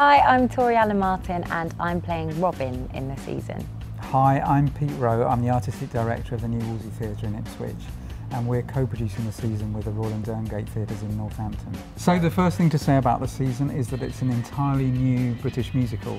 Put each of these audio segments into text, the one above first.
Hi, I'm Tori Allen Martin and I'm playing Robin in the season. Hi, I'm Pete Rowe. I'm the Artistic Director of the New Wolsey Theatre in Ipswich and we're co-producing the season with the Royal and Derngate Theatres in Northampton. So the first thing to say about the season is that it's an entirely new British musical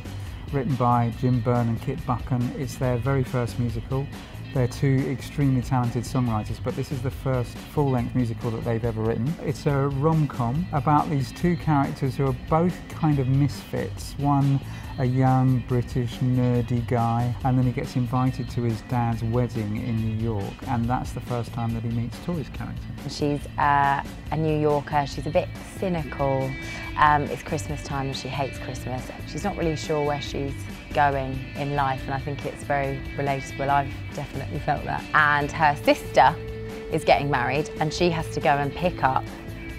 written by Jim Barne and Kit Buchan. It's their very first musical. They're two extremely talented songwriters, but this is the first full-length musical that they've ever written. It's a rom-com about these two characters who are both kind of misfits. One a young British nerdy guy and then he gets invited to his dad's wedding in New York and that's the first time that he meets Tori's character. She's uh, a New Yorker, she's a bit cynical, um, it's Christmas time and she hates Christmas. She's not really sure where she's going in life and I think it's very relatable. I've definitely felt that. And her sister is getting married and she has to go and pick up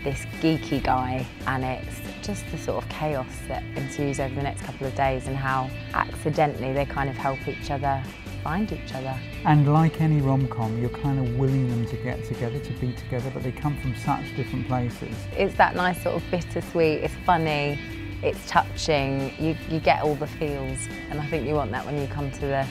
this geeky guy and it's just the sort of chaos that ensues over the next couple of days and how accidentally they kind of help each other find each other. And like any rom-com, you're kind of willing them to get together, to be together, but they come from such different places. It's that nice sort of bittersweet, it's funny, it's touching, you, you get all the feels and I think you want that when you come to the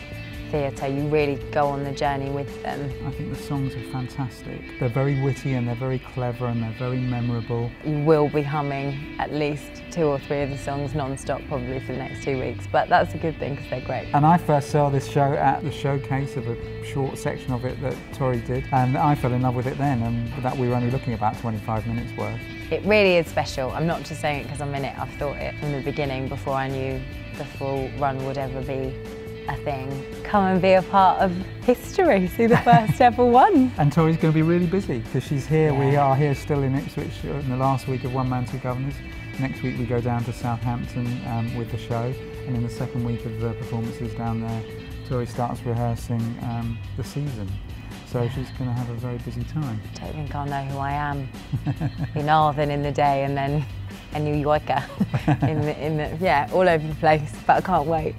theatre, you really go on the journey with them. I think the songs are fantastic. They're very witty and they're very clever and they're very memorable. You will be humming at least two or three of the songs non-stop probably for the next two weeks, but that's a good thing because they're great. And I first saw this show at the showcase of a short section of it that Tori did and I fell in love with it then and that we were only looking about 25 minutes worth. It really is special. I'm not just saying it because I'm in it. I've thought it from the beginning before I knew the full run would ever be a thing. Come and be a part of history, see the first ever one. And Tori's going to be really busy because she's here. Yeah. We are here still in Ipswich in the last week of One Man, Two Guvnors. Next week we go down to Southampton um, with the show and in the second week of the performances down there, Tori starts rehearsing um, the season. So she's going to have a very busy time. I don't think I'll know who I am. in Arden in the day and then a New Yorker in the, in the, yeah, all over the place, but I can't wait.